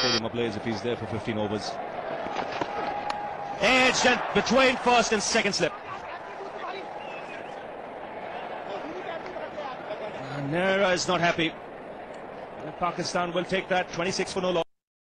Stadium of ablaze if he's there for 15 overs. Edge and between first and second slip. Nehra is not happy. Pakistan will take that 26 for no loss.